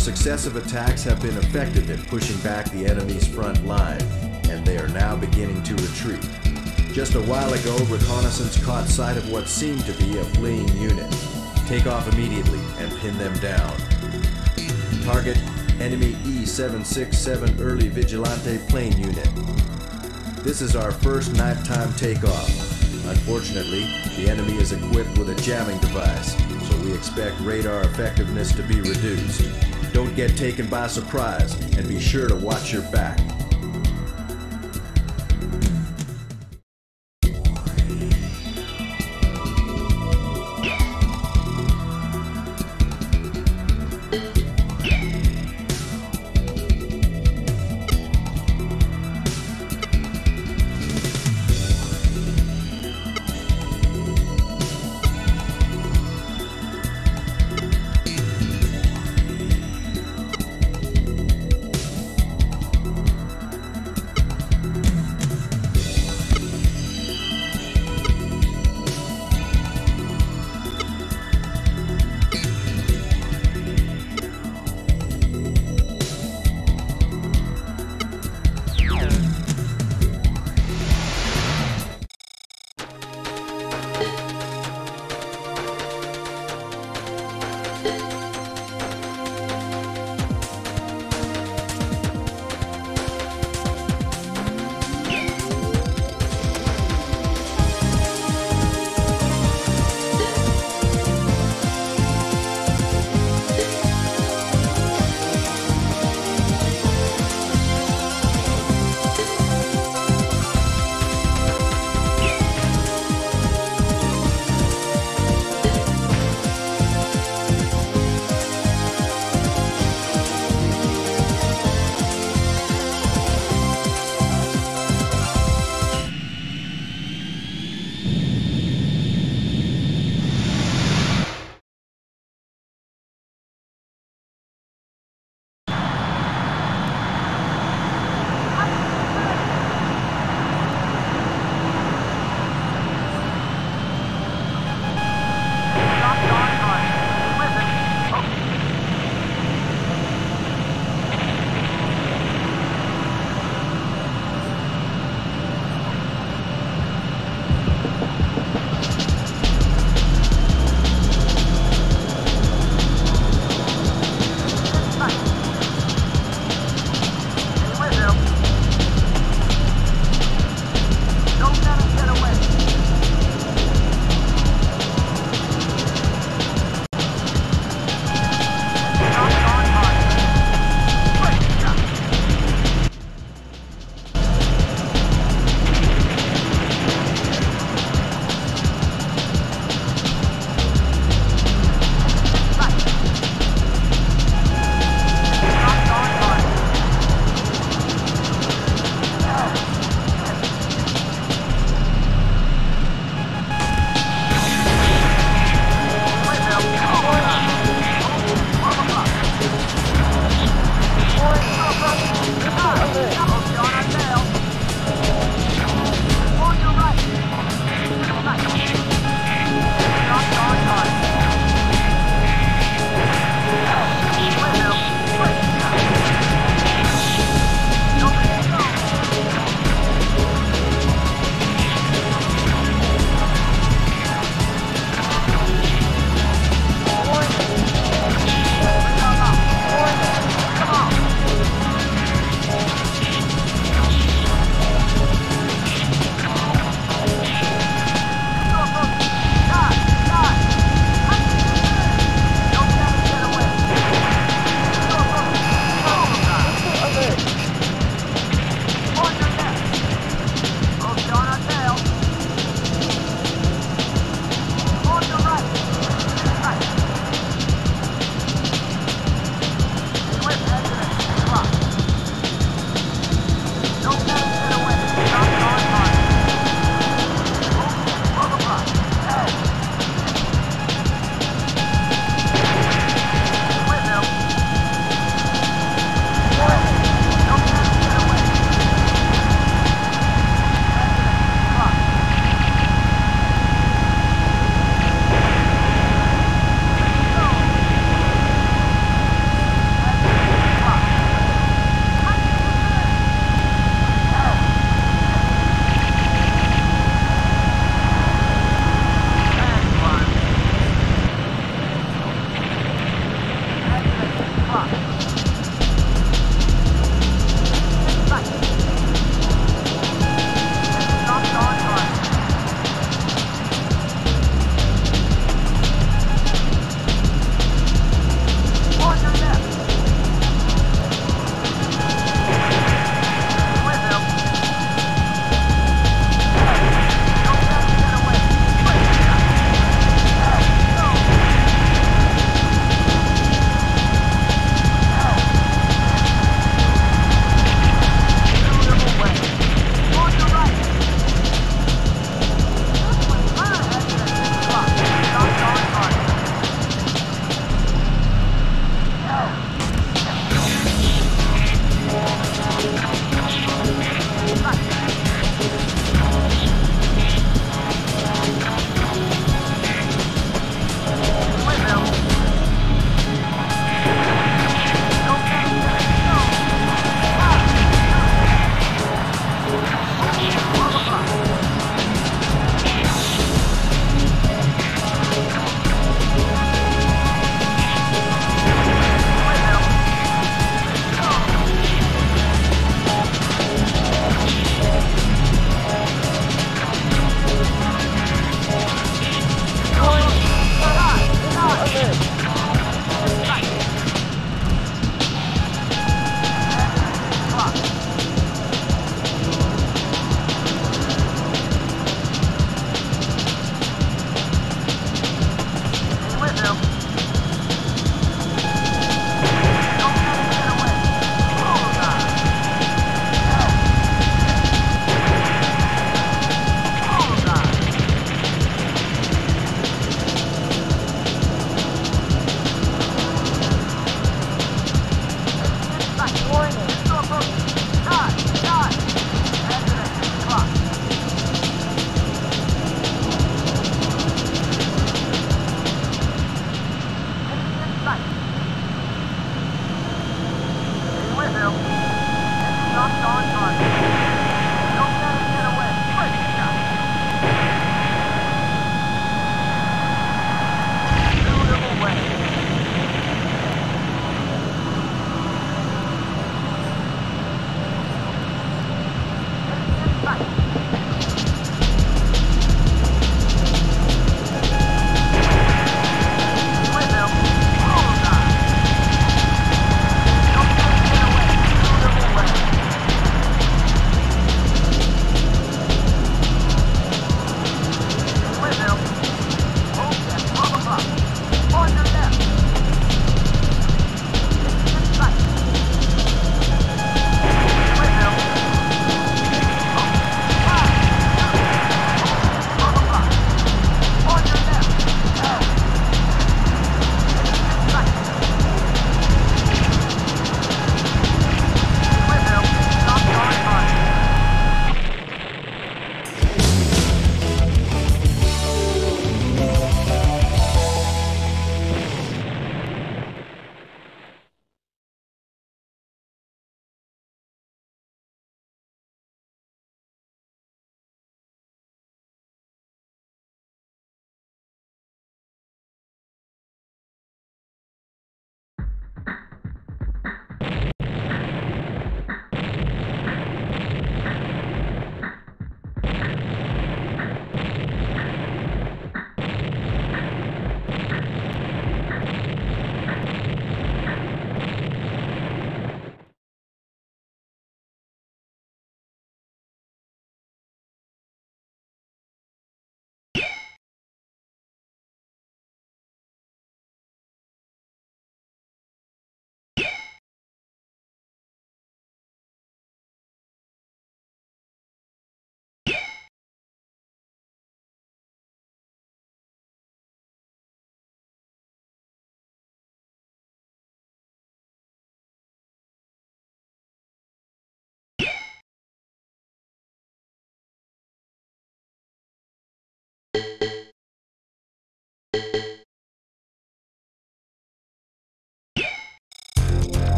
successive attacks have been effective in pushing back the enemy's front line, and they are now beginning to retreat. Just a while ago, reconnaissance caught sight of what seemed to be a fleeing unit. Take off immediately and pin them down. Target enemy E-767 early vigilante plane unit. This is our first nighttime takeoff. Unfortunately, the enemy is equipped with a jamming device, expect radar effectiveness to be reduced. Don't get taken by surprise, and be sure to watch your back.